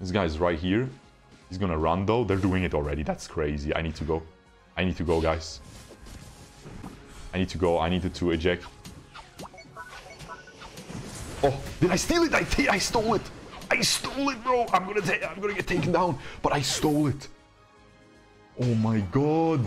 This guy's right here. He's gonna run though. They're doing it already. That's crazy. I need to go. I need to go, guys. I need to go. I needed to eject. Oh, did I steal it? I, I stole it. I stole it, bro. I'm gonna I'm gonna get taken down, but I stole it. Oh my god.